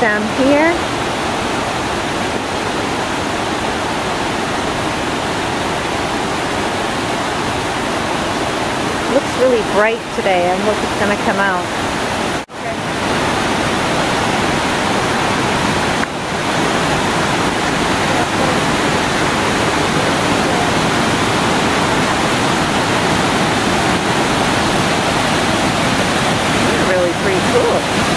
down here. Looks really bright today. I hope it's going to come out. really pretty cool.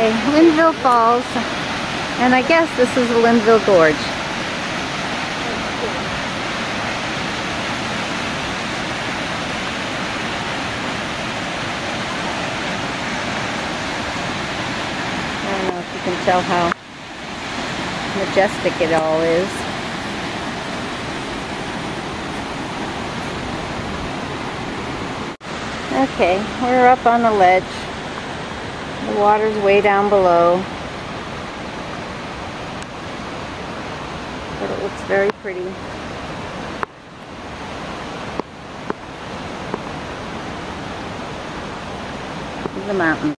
Okay, Linville Falls, and I guess this is the Linville Gorge. I don't know if you can tell how majestic it all is. Okay, we're up on the ledge. The water's way down below. But it looks very pretty. The mountain.